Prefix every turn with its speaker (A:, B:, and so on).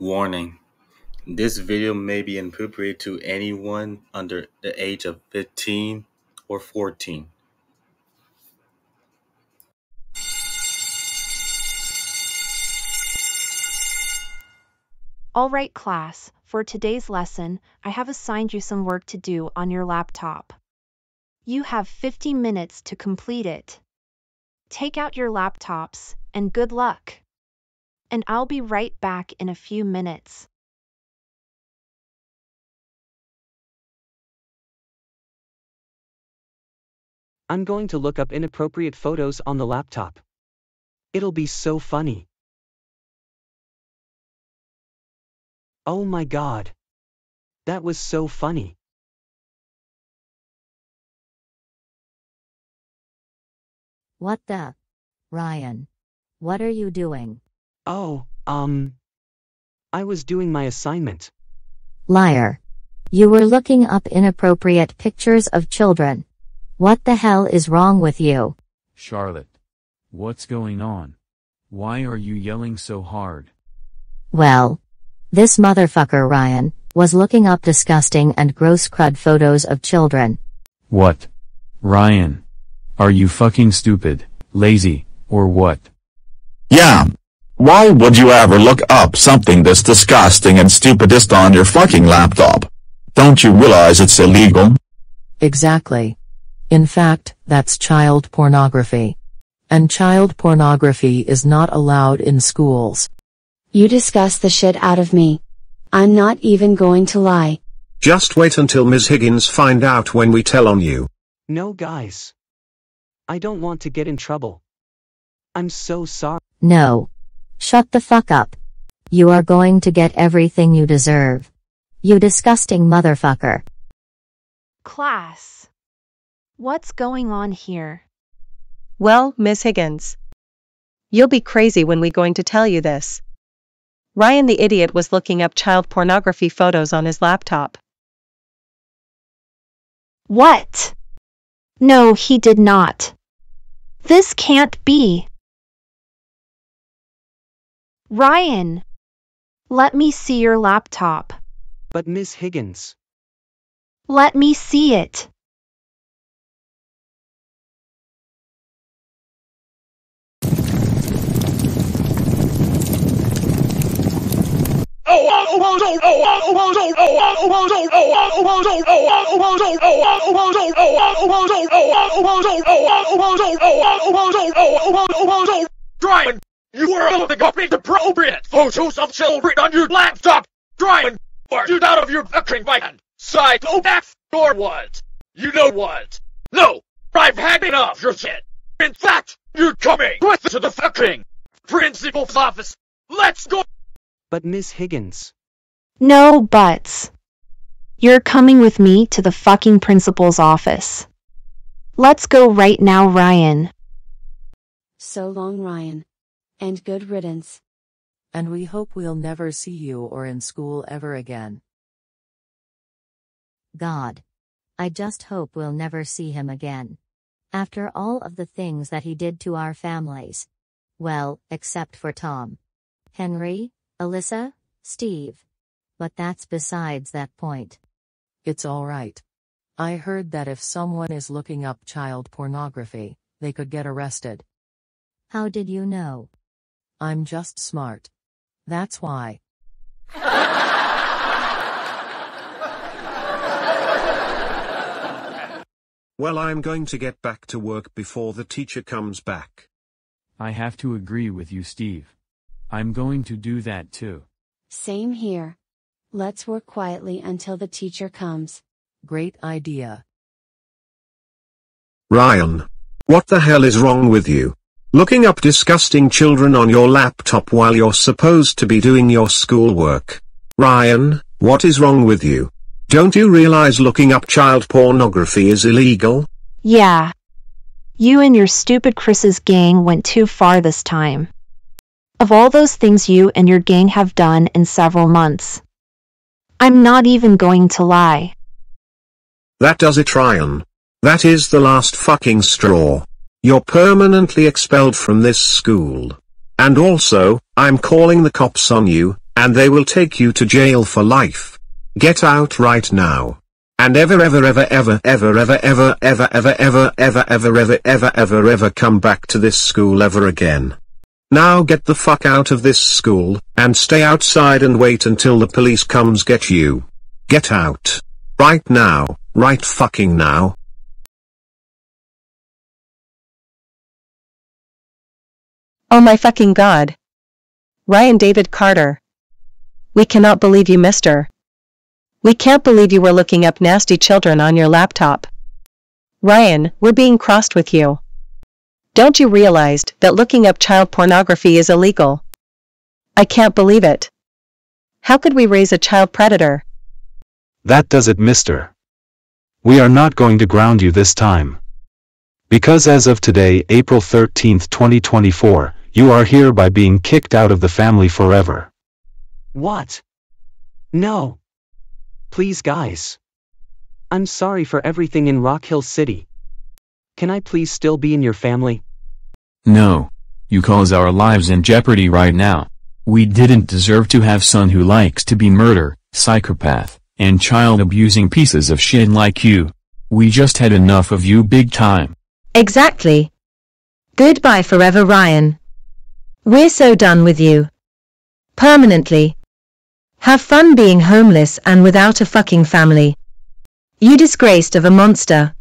A: Warning: This video may be inappropriate to anyone under the age of fifteen or fourteen.
B: Alright class, for today's lesson, I have assigned you some work to do on your laptop. You have 50 minutes to complete it. Take out your laptops, and good luck! And I'll be right back in a few minutes.
C: I'm going to look up inappropriate photos on the laptop. It'll be so funny. Oh my god. That was so funny.
D: What the? Ryan. What are you doing?
C: Oh, um. I was doing my assignment.
D: Liar. You were looking up inappropriate pictures of children. What the hell is wrong with you?
E: Charlotte. What's going on? Why are you yelling so hard?
D: Well. This motherfucker Ryan was looking up disgusting and gross crud photos of children.
E: What? Ryan. Are you fucking stupid, lazy, or what?
F: Yeah. Why would you ever look up something this disgusting and stupidest on your fucking laptop? Don't you realize it's illegal?
G: Exactly. In fact, that's child pornography. And child pornography is not allowed in schools.
H: You disgust the shit out of me. I'm not even going to lie.
I: Just wait until Ms. Higgins find out when we tell on you.
C: No guys. I don't want to get in trouble. I'm so sorry.
D: No. Shut the fuck up. You are going to get everything you deserve. You disgusting motherfucker.
B: Class. What's going on here?
J: Well, Miss Higgins. You'll be crazy when we going to tell you this. Ryan the idiot was looking up child pornography photos on his laptop.
B: What? No, he did not. This can't be. Ryan! Let me see your laptop.
C: But Miss Higgins.
B: Let me see it.
K: Ryan, you were holding up inappropriate photos of children on your laptop! Ryan, are you out of your fucking mind? Side Psychopath or what? You know what? No! I've had enough of your shit! In fact, you're coming with to the fucking principal's office! Let's go!
C: But Miss Higgins.
B: No buts. You're coming with me to the fucking principal's office. Let's go right now, Ryan.
H: So long, Ryan. And good riddance.
G: And we hope we'll never see you or in school ever again.
D: God. I just hope we'll never see him again. After all of the things that he did to our families. Well, except for Tom. Henry, Alyssa, Steve. But that's besides that point.
G: It's alright. I heard that if someone is looking up child pornography, they could get arrested.
D: How did you know?
G: I'm just smart. That's why.
I: Well, I'm going to get back to work before the teacher comes back.
E: I have to agree with you, Steve. I'm going to do that too.
H: Same here. Let's work quietly until the teacher comes.
G: Great idea.
I: Ryan. What the hell is wrong with you? Looking up disgusting children on your laptop while you're supposed to be doing your schoolwork. Ryan, what is wrong with you? Don't you realize looking up child pornography is illegal?
B: Yeah. You and your stupid Chris's gang went too far this time. Of all those things you and your gang have done in several months. I'm not even going to lie.
I: That does it Ryan. That is the last fucking straw. You're permanently expelled from this school. And also, I'm calling the cops on you, And they will take you to jail for life. Get out right now. And ever ever ever ever ever ever ever ever ever ever ever ever ever ever ever ever come back to this school ever again. Now get the fuck out of this school, and stay outside and wait until the police comes get you. Get out. Right now, right fucking now.
J: Oh my fucking god. Ryan David Carter. We cannot believe you mister. We can't believe you were looking up nasty children on your laptop. Ryan, we're being crossed with you. Don't you realize that looking up child pornography is illegal? I can't believe it. How could we raise a child predator?
L: That does it mister. We are not going to ground you this time. Because as of today, April 13, 2024, you are here by being kicked out of the family forever.
C: What? No. Please guys. I'm sorry for everything in Rock Hill City. Can I please still be in your family?
E: No. You cause our lives in jeopardy right now. We didn't deserve to have son who likes to be murder, psychopath, and child abusing pieces of shit like you. We just had enough of you big time.
M: Exactly. Goodbye forever Ryan. We're so done with you. Permanently. Have fun being homeless and without a fucking family. You disgraced of a monster.